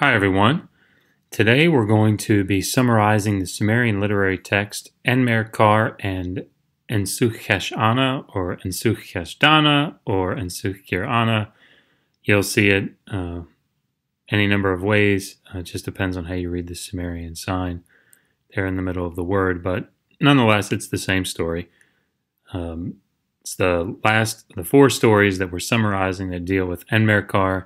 Hi, everyone. Today we're going to be summarizing the Sumerian literary text Enmerkar and Ensuhkeshana or Ensukheshdana or Ensukhirana. You'll see it uh, any number of ways. Uh, it just depends on how you read the Sumerian sign there in the middle of the word, but nonetheless, it's the same story. Um, it's the last, the four stories that we're summarizing that deal with Enmerkar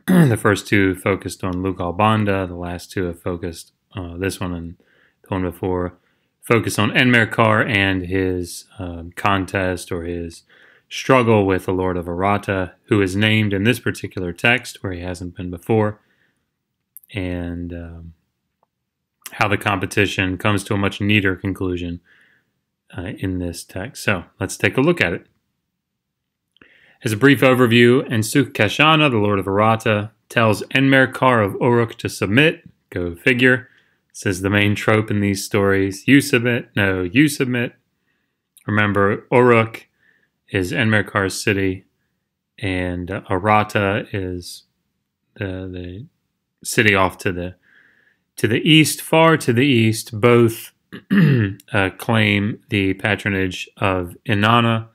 the first two focused on Lugalbanda. The last two have focused, uh, this one and the one before, focused on Enmerkar and his um, contest or his struggle with the Lord of Aratta, who is named in this particular text where he hasn't been before, and um, how the competition comes to a much neater conclusion uh, in this text. So let's take a look at it. As a brief overview, Ensuhkeshana, the Lord of Aratta, tells Enmerkar of Uruk to submit. Go figure. Says the main trope in these stories. You submit. No, you submit. Remember, Uruk is Enmerkar's city, and Aratta is the, the city off to the to the east, far to the east. Both uh, claim the patronage of Inanna,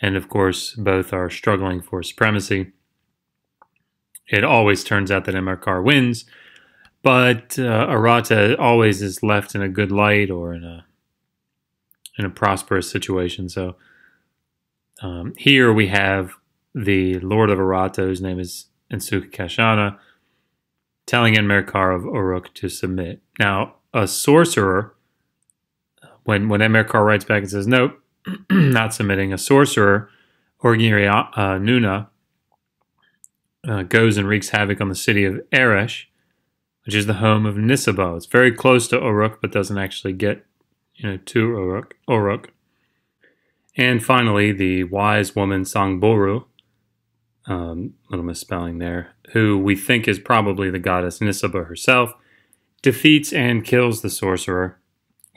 and of course, both are struggling for supremacy. It always turns out that Enmerkar wins, but uh, Aratta always is left in a good light or in a in a prosperous situation. So um, here we have the Lord of Aratta, whose name is Ensuhkeshana, telling Enmerkar of Uruk to submit. Now, a sorcerer, when when Enmerkar writes back and says, "Nope, not submitting, a sorcerer, Orgiri uh, Nuna, uh, goes and wreaks havoc on the city of Eresh, which is the home of Nisaba. It's very close to Uruk, but doesn't actually get you know to Uruk. Uruk. And finally, the wise woman Sangboru, um, little misspelling there, who we think is probably the goddess Nisaba herself, defeats and kills the sorcerer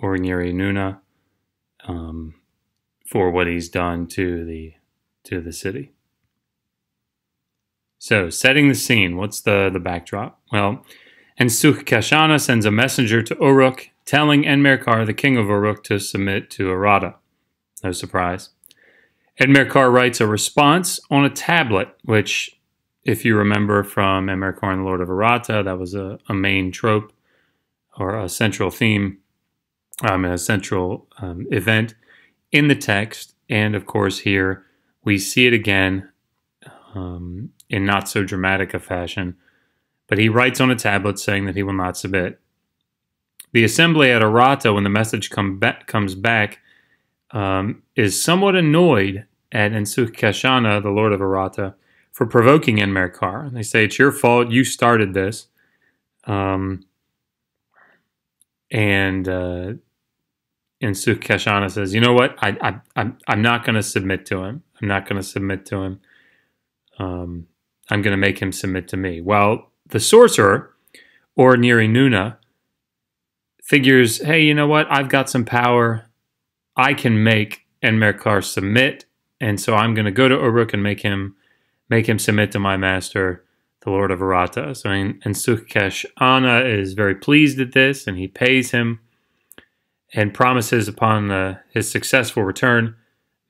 Urgirinuna. Um, for what he's done to the to the city. So, setting the scene, what's the, the backdrop? Well, Ensuhkeshana sends a messenger to Uruk telling Enmerkar, the king of Uruk, to submit to Aratta. No surprise. Enmerkar writes a response on a tablet, which, if you remember from Enmerkar and the Lord of Aratta, that was a, a main trope or a central theme, um, a central um, event in the text, and of course, here we see it again um, in not so dramatic a fashion. But he writes on a tablet saying that he will not submit. The assembly at Aratta, when the message come ba- comes back, um, is somewhat annoyed at Ensuhkeshana, the lord of Aratta, for provoking Enmerkar. They say, It's your fault. You started this. Um, and uh, Ensuhkeshana says, "You know what? I, I, I'm, I'm not going to submit to him. I'm not going to submit to him. Um, I'm going to make him submit to me." Well, the sorcerer, or Niri Nuna, figures, "Hey, you know what? I've got some power. I can make Enmerkar submit, and so I'm going to go to Uruk and make him, make him submit to my master." The Lord of Aratta. So, and, Ensuhkeshana is very pleased at this, and he pays him and promises upon uh, his successful return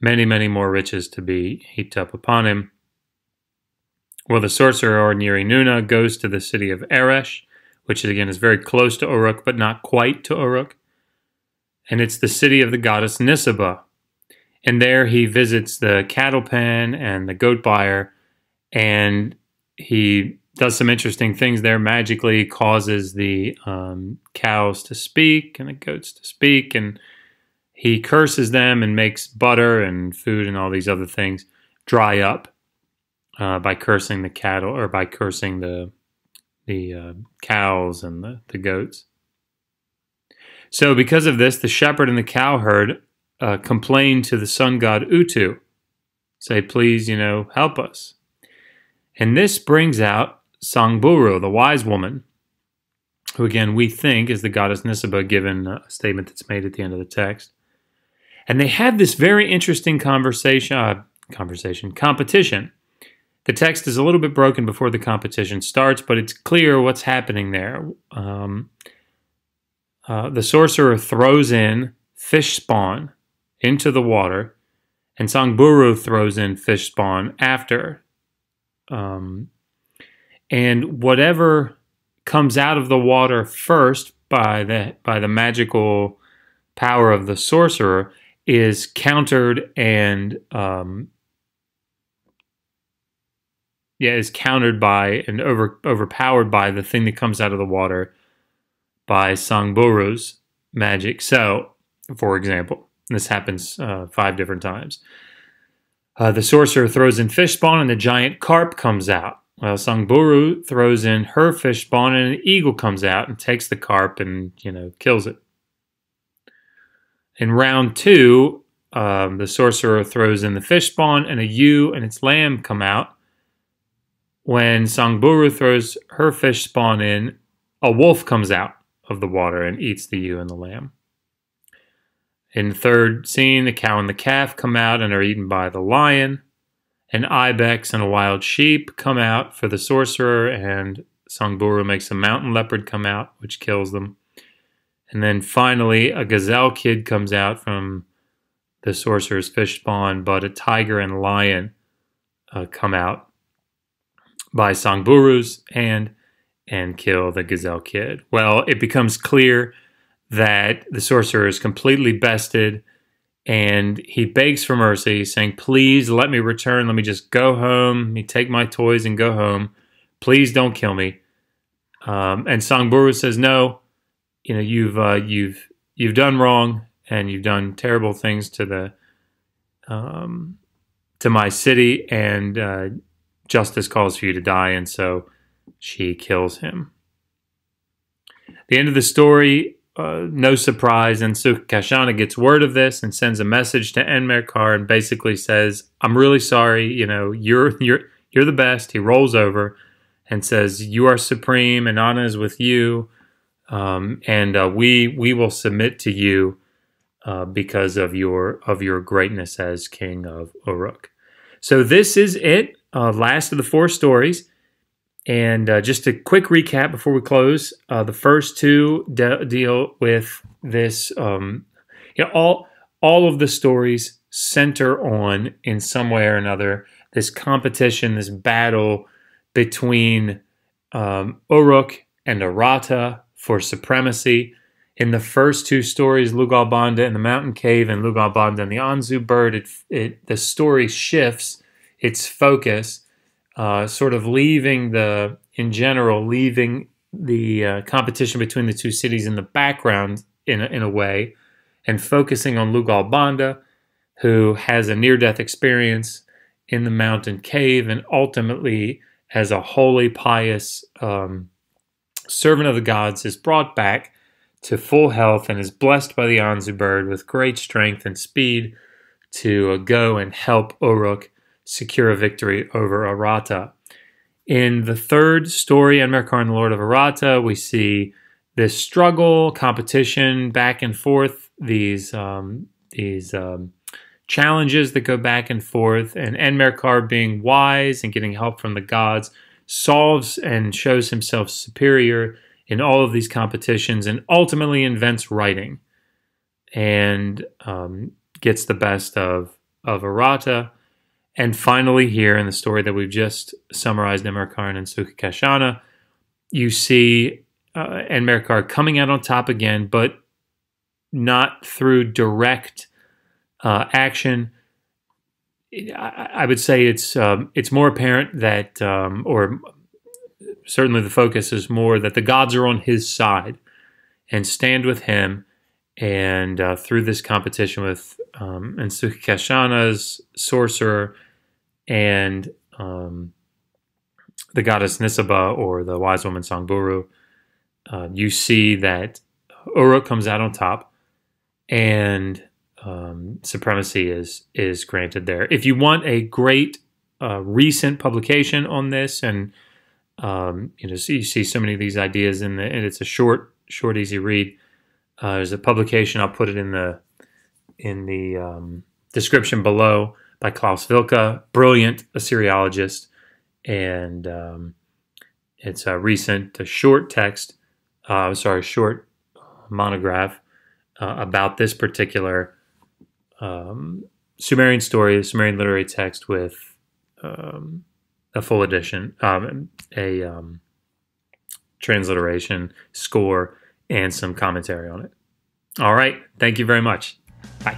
many, many more riches to be heaped up upon him. Well, the sorcerer Ordinary Nuna goes to the city of Eresh, which again is very close to Uruk, but not quite to Uruk. And it's the city of the goddess Nisaba. And there he visits the cattle pen and the goat byre, and he does some interesting things there. Magically causes the um, cows to speak and the goats to speak, and he curses them and makes butter and food and all these other things dry up uh, by cursing the cattle or by cursing the the uh, cows and the, the goats. So, because of this, the shepherd and the cowherd uh, complain to the sun god Utu, say, "Please, you know, help us." And this brings out Sangburu, the wise woman, who again we think is the goddess Nisaba, given a statement that's made at the end of the text. And they have this very interesting conversation, uh, conversation, competition. the text is a little bit broken before the competition starts, but it's clear what's happening there. Um, uh, the sorcerer throws in fish spawn into the water, and Songburu throws in fish spawn after. Um, and whatever comes out of the water first by the by the magical power of the sorcerer is countered and um, yeah is countered by and over overpowered by the thing that comes out of the water by Sangburu's magic. So, for example, this happens uh, five different times. Uh, the sorcerer throws in fish spawn and the giant carp comes out. Well, Sangburu throws in her fish spawn and an eagle comes out and takes the carp and, you know, kills it. In round two, um, the sorcerer throws in the fish spawn and a ewe and its lamb come out. When Sangburu throws her fish spawn in, a wolf comes out of the water and eats the ewe and the lamb. In the third scene, the cow and the calf come out and are eaten by the lion. An ibex and a wild sheep come out for the sorcerer, and Songburu makes a mountain leopard come out, which kills them. And then finally, a gazelle kid comes out from the sorcerer's fish spawn, but a tiger and lion uh, come out by Songburu's hand and kill the gazelle kid. Well, it becomes clear that the sorcerer is completely bested and he begs for mercy, saying, Please let me return. Let me just go home. Let me take my toys and go home. Please don't kill me. Um, and Songburu says, No, you know, you've uh, you've you've done wrong and you've done terrible things to the um, to my city, and uh, justice calls for you to die, and so she kills him. The end of the story uh, no surprise, Ensuhkeshana gets word of this and sends a message to Enmerkar and basically says, "I'm really sorry. You know, you're you're you're the best." He rolls over and says, "You are supreme, and Anna is with you, um, and uh, we we will submit to you uh, because of your of your greatness as king of Uruk." So this is it. Uh, last of the four stories. And uh, just a quick recap before we close: uh, the first two de- deal with this. Um, you know, all all of the stories center on, in some way or another, this competition, this battle between um, Uruk and Aratta for supremacy. In the first two stories, Lugalbanda and the Mountain Cave and Lugalbanda and the Anzu Bird, it, it, the story shifts its focus uh, sort of leaving the, in general, leaving the uh, competition between the two cities in the background in a, in a way, and focusing on Lugalbanda, who has a near death experience in the mountain cave and ultimately, as a holy, pious um, servant of the gods, is brought back to full health and is blessed by the Anzu bird with great strength and speed to uh, go and help Uruk secure a victory over Aratta. In the third story, Enmerkar and the Lord of Aratta, we see this struggle, competition, back and forth, these um, these um, challenges that go back and forth, and Enmerkar being wise and getting help from the gods solves and shows himself superior in all of these competitions, and ultimately invents writing and um, gets the best of of Aratta and finally, here in the story that we've just summarized, Enmerkar and Sukhakashana, you see uh, Enmerkar coming out on top again, but not through direct uh, action. I, I, would say it's um, it's more apparent that, um, or certainly the focus is more that the gods are on his side and stand with him. And uh, through this competition with um, and Sukhakashana's sorcerer and um, the goddess Nisaba or the wise woman Songburu, uh, you see that Uruk comes out on top, and um, supremacy is is granted there. If you want a great uh, recent publication on this, and um, you know, so you see so many of these ideas in the, and it's a short, short, easy read. Uh, there's a publication. I'll put it in the in the um, description below by Klaus Wilcke, brilliant Assyriologist, and um, it's a recent, a short text, uh, sorry, short monograph uh, about this particular um, Sumerian story, Sumerian literary text with um, a full edition, um, a um, transliteration, score, and some commentary on it. All right. Thank you very much. Bye.